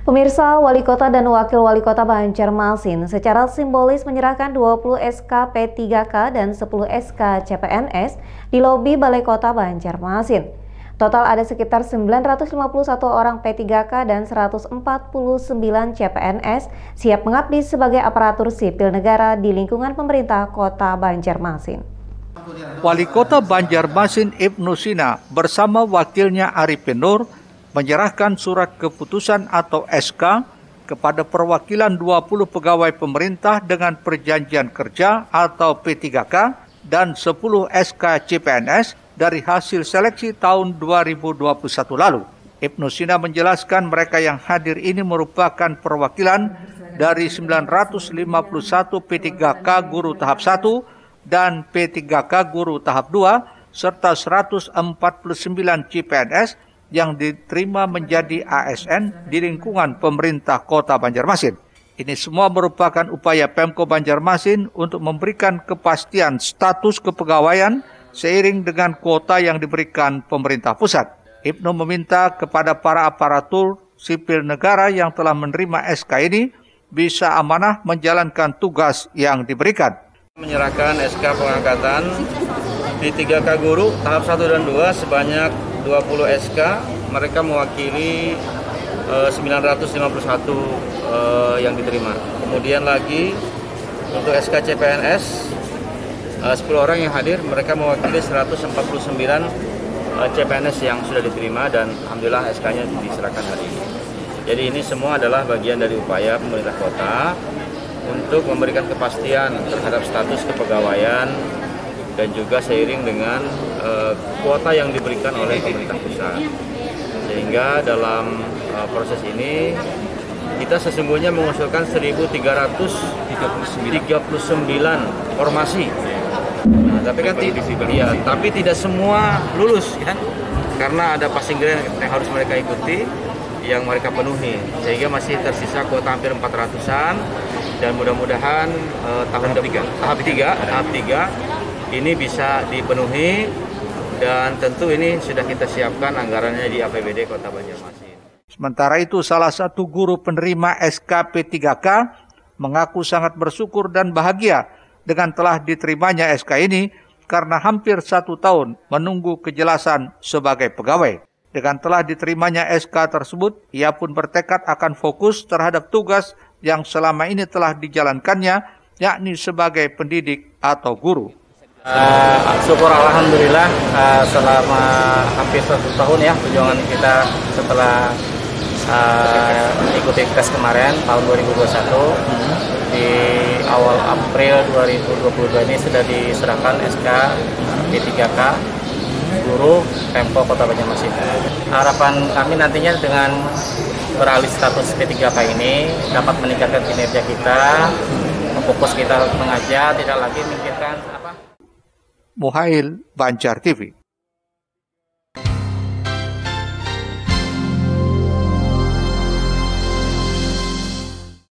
Pemirsa, Wali Kota dan Wakil Wali Kota Banjarmasin secara simbolis menyerahkan 20 SK P3K dan 10 SK CPNS di lobi Balai Kota Banjarmasin. Total ada sekitar 951 orang P3K dan 149 CPNS siap mengabdi sebagai aparatur sipil negara di lingkungan pemerintah Kota Banjarmasin. Wali Kota Banjarmasin Ibnu Sina bersama wakilnya Arifin Nur menyerahkan surat keputusan atau SK kepada perwakilan 20 pegawai pemerintah dengan perjanjian kerja atau P3K dan 10 SK CPNS dari hasil seleksi tahun 2021 lalu. Ibnu Sina menjelaskan mereka yang hadir ini merupakan perwakilan dari 951 P3K guru tahap 1 dan P3K guru tahap 2 serta 149 CPNS yang diterima menjadi ASN di lingkungan pemerintah kota Banjarmasin. Ini semua merupakan upaya Pemko Banjarmasin untuk memberikan kepastian status kepegawaian seiring dengan kuota yang diberikan pemerintah pusat. Ibnu meminta kepada para aparatur sipil negara yang telah menerima SK ini bisa amanah menjalankan tugas yang diberikan. Menyerahkan SK pengangkatan di 3K guru tahap 1 dan 2 sebanyak 20 SK, mereka mewakili uh, 951 uh, yang diterima. Kemudian lagi untuk SK CPNS uh, 10 orang yang hadir, mereka mewakili 149 uh, CPNS yang sudah diterima dan alhamdulillah SK-nya diserahkan hari ini. Jadi ini semua adalah bagian dari upaya pemerintah kota untuk memberikan kepastian terhadap status kepegawaian dan juga seiring dengan uh, kuota yang diberikan oleh pemerintah pusat. Sehingga dalam uh, proses ini kita sesungguhnya mengusulkan 1.339 formasi. Nah, tapi kan tidak, ya, tapi tidak semua lulus ya, karena ada passing grade yang harus mereka ikuti yang mereka penuhi. Sehingga masih tersisa kuota hampir 400-an dan mudah-mudahan uh, tahun tahap tiga. tahap tiga tahap tiga ini bisa dipenuhi dan tentu ini sudah kita siapkan anggarannya di APBD Kota Banjarmasin. Sementara itu salah satu guru penerima SKP 3K mengaku sangat bersyukur dan bahagia dengan telah diterimanya SK ini karena hampir satu tahun menunggu kejelasan sebagai pegawai. Dengan telah diterimanya SK tersebut, ia pun bertekad akan fokus terhadap tugas yang selama ini telah dijalankannya, yakni sebagai pendidik atau guru. Uh, syukur alhamdulillah uh, selama hampir satu tahun ya perjuangan kita setelah uh, ikuti tes kemarin tahun 2021 di awal April 2022 ini sudah diserahkan SK P3K guru Pemko Kota Banjarmasin. Harapan kami nantinya dengan beralih status P3K ini dapat meningkatkan kinerja kita, fokus kita mengajar, tidak lagi memikirkan apa Muhail Banjar TV.